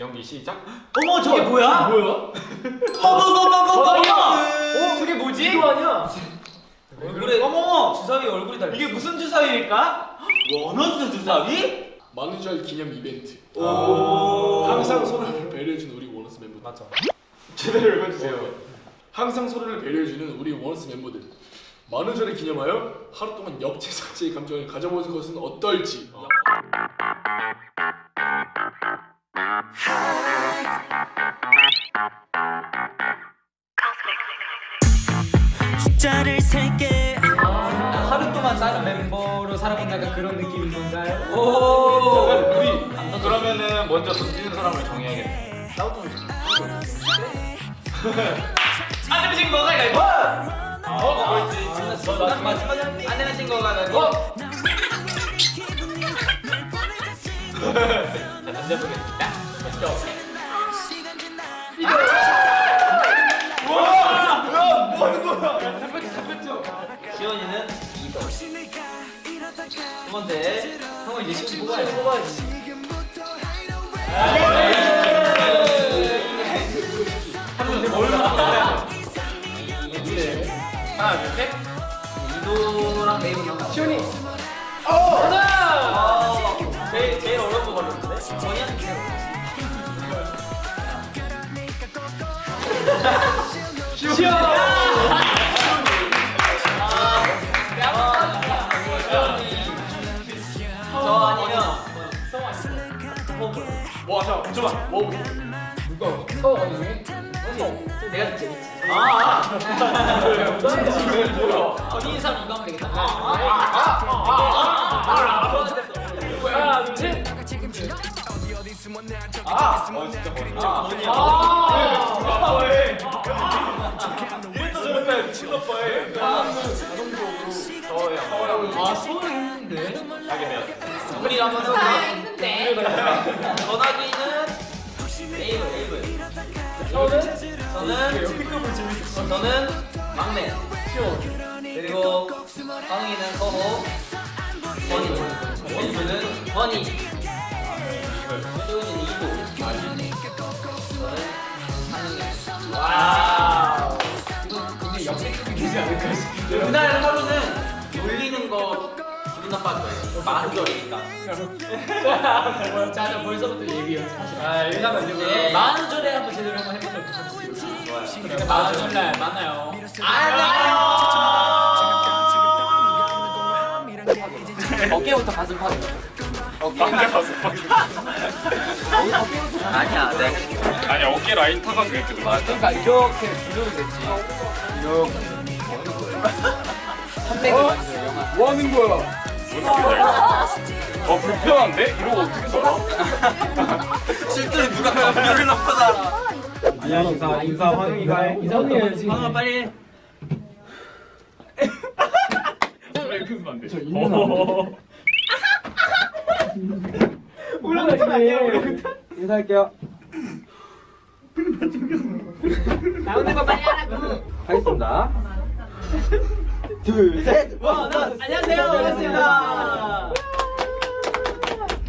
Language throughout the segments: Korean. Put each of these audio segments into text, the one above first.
연기 시작. 어머 저게 뭐야? 뭐야? 어머머머머머 어? 저게 뭐지? 이거 아니야? 얼굴에 어머 주사위 얼굴이 달려 이게 무슨 주사위일까? 원어스 주사위? 만우절 기념 이벤트. 오 항상 서로를 배려해주는 우리 원어스 멤버들. 맞아 제대로 읽어주세요. 항상 서로를 배려해주는 우리 원어스 멤버들. 만우절을 기념하여 하루 동안 역제삭제의 감정을 가져보는 것은 어떨지. 숫자를 세게 하루 동안 다른 멤버로 살아본다가 그런 느낌인 건가요? 오. 우리 그러면은 먼저 던지는 사람을 정해야겠네. 안 내면 진 거가 이거 어? 그렇지? 난 마지막에 안 내면 진 거가 이거 자 던져보겠습니다 시원이는 2번. 두 번째 형은 이제 10 뽑아야지 뽑아야지 와, 자, 잠깐만. 뭐? 내가 좀 재밌지. 아, 아. 전인 사람 이거 하면 되겠다. 아, 아, 아, 아, 아, 하나, 둘, 셋. 아, 어, 진짜 머리. 아, 머리. 아, 왜? 이랬다 저랬다 미친오빠에. 아, 손을 했는데? 우리 한번. 전화기는 에이블, 에이블. 저는 저는 저는 막내. 시온 그리고 강희는 서호 원희 원수는 원희 시온이는 이도 저는 한웅이 와우 굉장히 역대급이 되지 않을까 싶은데. 그날 하루는 거예요 만우절이니까 자, 자 벌써부터 얘기 연습하시죠 아 일단 이제 만우절에 한번 제대로 한번 해보도록 하겠습니다 좋아요 만우절날 만나요 안녕 어깨부터 가슴 파기 아니야 내가 아니 어깨 라인 타가지고 이렇게. 그러니까 이렇게 부르면 되지 이렇게 선택을 해주세요 영화 뭐 하는 거야? 어 불편한데? 이러고 어떻게 살아? 실제로 누가 감별을 넣고 살아 아니야 인사 인사 환웅이가 해 이사훈이 지금. 방아 빨리 해. 이렇게 쓰면 안 돼. 올라가면 아니야 올라가면 인사할게요. 나오는 거 빨리 하라고. 하겠습니다 둘셋 안녕하세요 반갑습니다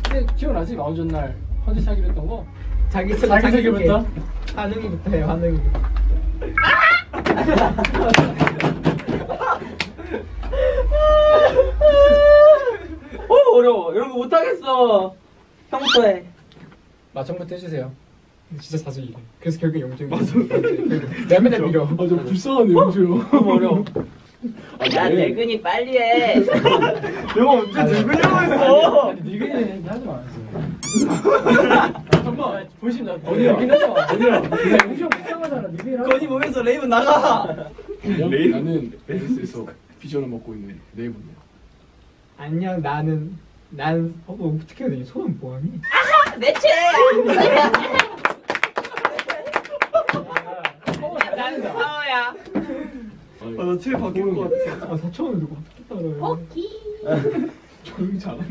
근데 기억나지? 만우절 날 컨셉 하기로 했던 거? 자기 자기 소개부터? 반응이부터 해요 반응이 오 어려워 이런 거 못하겠어 형부터 해 마청부터 해주세요. 진짜 자주 이래. 그래서 결국 영준이. 맞아. 맨날 밀어. 아, 좀 불쌍하네, 영준. 너무 어려워. 야 대근이 빨리 해 내가 언제 늙으려고 했어? 아니, 니근이 하지 마. 잠깐만, 보시면 나 어디야? 얘기. 어디야? 불쌍하잖아. 니근이 하지 건이 보면서 레이븐 나가 레이 나는 베이스에서 비전을 먹고 있는 레이븐이야. 안녕 나는 난 어, 뭐 어떻게 해야 되니 소은 뭐하니? 나는 나 집에 바뀔 것 같아 아 4천 원 누구 바뀌었다 그래 조용히 잘하네.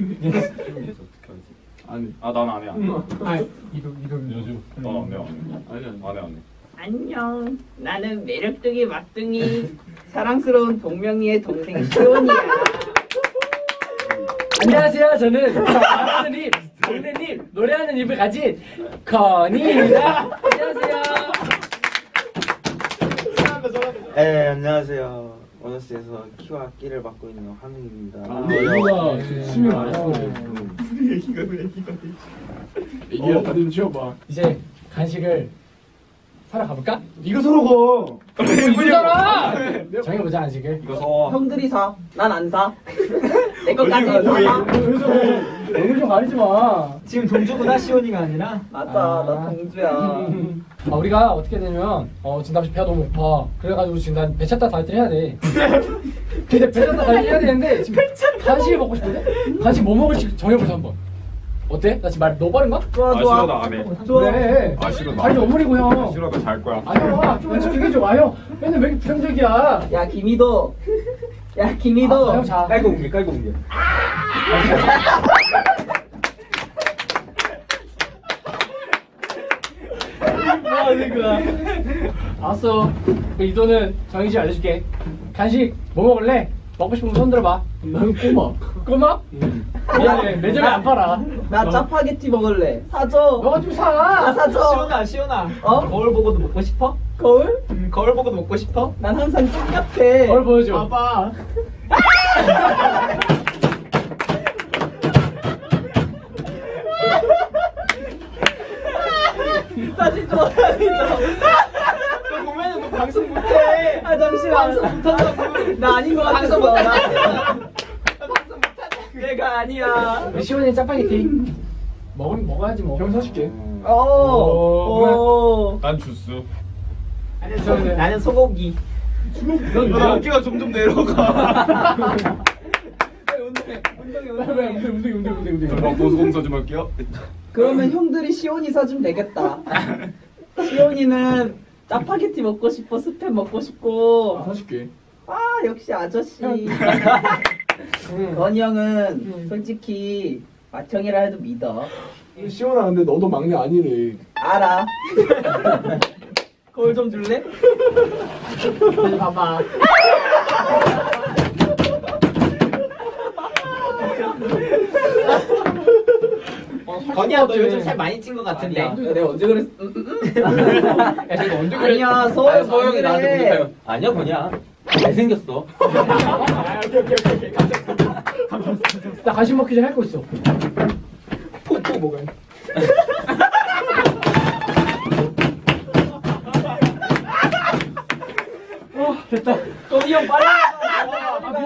아니, 아난 안 해. 안 해. 아 이거 이거 요즘. 난 안 해. 안 해. 아니, 아니. 안 해. 안 해. 안녕. 나는 매력둥이 막둥이 사랑스러운 동명이의 동생 시온이야. 안녕하세요. 저는 하늘이 동네님 노래하는 입을 가진 건이입니다. 안녕하세요. 네 안녕하세요 원어스에서 키와 끼를 맡고 있는 한웅입니다 애기가 수명 안 했어. 애기가 다리는 치워봐. 이제 간식을 사러 가볼까? 이거 서로 이거잖아. 정해보자 간식을. 이거 서 형들이 사. 난 안 사. 내 것까지 다 사. 얼굴 좀 가리지 마. 지금 동주보다 시온이가 아니라 맞아, 아. 나 동주야. 아, 우리가 어떻게 되냐면 어 지금 나 배가 너무 고파. 그래가지고 지금 난 배차 타 다이어트 해야 돼. 근데 배차 타 다이어트 해야 되는데 지금 간식을 먹고 싶거든. 간식 뭐 먹을지 정해보자 한번. 어때? 나 지금 말 너무 빠른가? 좋아, 아 좋아. 싫어 나안 해. 그래. 아 싫어 나. 간식 어머니고 형. 싫어 나잘 거야. 아형 와, 좀 집중해 줘. 아형 맨날 왜 이렇게 부정적이야? 야, 김희도. 야, 김희도. 아, 형 자. 깔고 옮겨 깔고 옮겨 하는 거야? 알았어. 그 이도는 정희 씨 알려줄게. 간식 뭐 먹을래? 먹고 싶은 거 손 들어 봐. 나는 꼬막. 꼬마? 미안해. 매점에 안 팔아. 나 짜파게티 먹을래. 사줘. 너가 좀나 사. 사줘. 시온아 시온아 어? 거울 보고도 먹고 싶어? 거울? 음, 거울 보고도 먹고 싶어? 난 항상 찡같아. 뭘 보여줘. 봐봐 다시 줘. 너 보면은 너 방송 못해 아, 잠시만. 나 아닌 것 같았어. 나. 내가 아니야. 시원이 짜파게티. 먹 먹어야지 뭐. 형 사줄게. 오, 오. 난 주스. 저는 나는 소고기 나 어깨가 점점 내려가. 운동해. 운동해. 운동해. 운동해. 운동해. 운동해. 고소공사 좀 할게요. 그러면 형들이 시온이 사주면 되겠다. 시온이는 짜파게티 먹고 싶어, 스팸 먹고 싶고. 아, 사줄게. 아, 역시 아저씨. 건이 형은 솔직히 맏형이라 해도 믿어. 시원아 근데 너도 막내 아니래. 알아. 거울 좀 줄래? 여기 봐봐. 건이야 너 요즘 살 많이 찐 것 같은데 아니야. 내가 언제 그랬어? 음, 음, 음. 야 저거 언제 아니야, 서영 서영이 나한테. 보니까요 아니야 뭐냐 잘생겼어 나 간식 먹기 전에 할거 있어. 또 뭐가 됐다. 건이 형 빨리.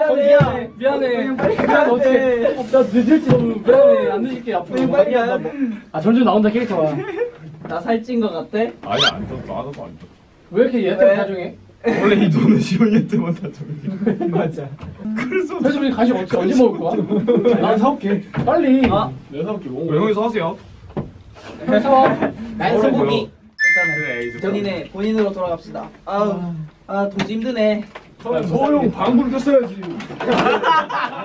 아, 미안해. 미안해. 미안해. 어떡해. 어, 나 늦을지 너무 미안해. 안 늦을게 앞으로. 빨리 가. 아 전주 나온다 캐릭터가. 나 살찐 거 같아? 아니 안 떴어. 하나도 안 떴어. 왜 이렇게 얘 때문에 사정해? 원래 이 돈은 시원이한테만 다 정해. 맞아 그래서 우리 간식 어떻게 언제 먹을 거야? 난 사올게. 빨리. 어? 내가 사올게. 뭐. 형이 사세요. 사와. 난 소고기 그래 이제. 본인의 본인으로 돌아갑시다. 아우, 아 도지 힘드네. 서영 방구를 꼈어야지.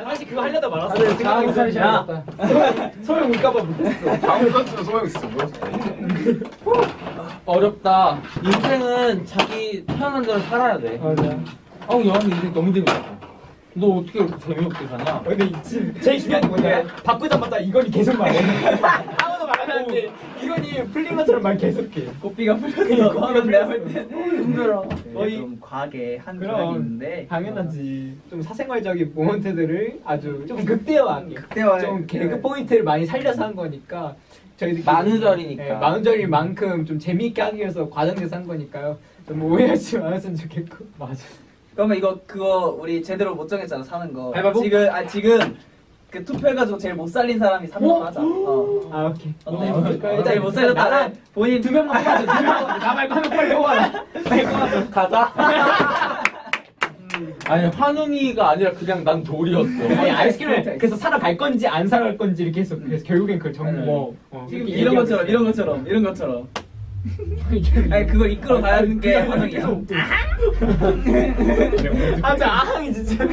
사실 그거 하려다 말았어 생각이 살이 야. 잘났다. 소영 올까봐 못했어 방금 떴으면 소영 있어. 뭐였어? 어렵다 인생은 자기 태어난 대로 살아야 돼 맞아. 어, 여왕 인생 너무 재밌어. 너 어떻게 이렇게 재미없게 사냐? 근데 지금 제일 중요한 게 뭐냐 바꾸자마자 이건이 계속 말해 하는데 이건이 풀린 것처럼 말 계속해 고삐가 풀렸어. 하면 내가 볼 때 힘들어. 거의- 거의 좀 과하게 한 그럼. 그런 있는데. 당연하지 좀 사생활적인 모먼트들을 아주 좀 극대화하게 극대화해. 좀 개그 포인트를 많이 살려서 한 거니까 저희들끼리 만우절이니까. 네, 만우절인 만큼 좀 재미있게 하기 위해서 과정돼서 한 거니까요 좀 오해하지 않았으면 좋겠고 맞아 그러면 이거 그거 우리 제대로 못 정했잖아 사는 거. 가위바위보? 지금 아 지금 그 투표해가지고 제일 못 살린 사람이 3등 하자. 어. 아 오케이 어때? 어, 제일 못 살렸다는 본인 두 명만 뽑아줘 두 명만 나 말고 한명 빨리 뽑아라 빨리 뽑아줘 가자. 아니 환웅이가 아니라 그냥 난 돌이었어. 아니 아이스크림을 그래서 살아갈 건지 안 살아갈 건지 이렇게 해서 그래서 결국엔 그걸 정보 어, 지금 이런 것처럼. 이런 것처럼 이런 것처럼. 아니 그걸 이끌어 가는 게 환영이야. 아, 진짜 아항이 진짜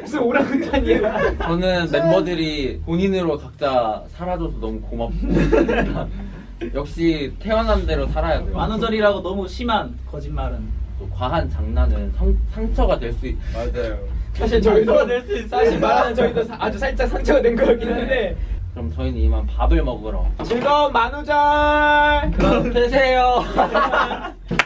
무슨 오랑우탄이야. 저는 멤버들이 본인으로 각자 살아줘서 너무 고맙습니다. 역시 태어난 대로 살아야 돼요. 만우절이라고 너무 심한 거짓말은. 또 과한 장난은 성, 상처가 될 수 있. 맞아요. 사실 저희도 사실 말하는 저희도 사- 아주 살짝 상처가 된것 같긴 한데 그럼 저희는 이만 밥을 먹으러. 즐거운 만우절! 그럼 되세요